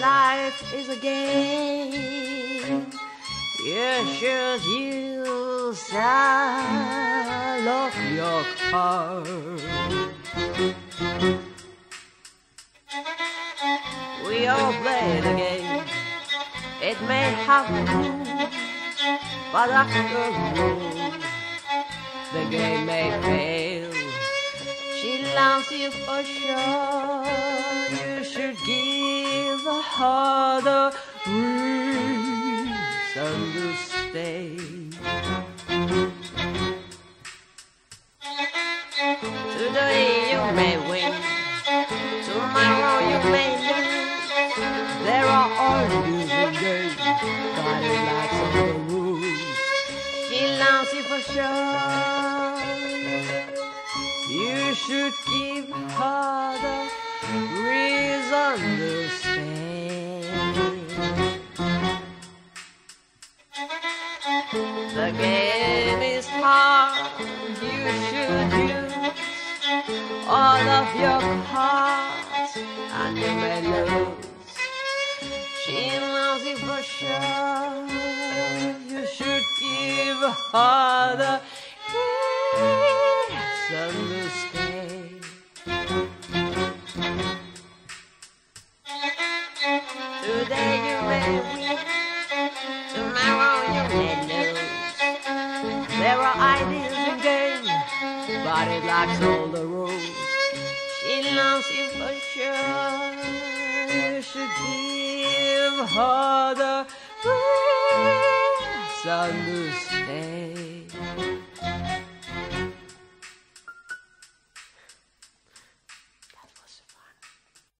life is a game. You should use all of your cards. We all play the game. It may rules, but after rules, the game may fail. She loves you for sure. Should the to stay. Today you may win, tomorrow you may lose. There are all losing days, likes on the rules. You for sure. You should give her the reason The game is hard. You should use all of your cards, and you may lose. She loves you for sure. You should give her the reason to stay. Today you may it lacks all the rules. She loves you for sure. You should give her the to stay.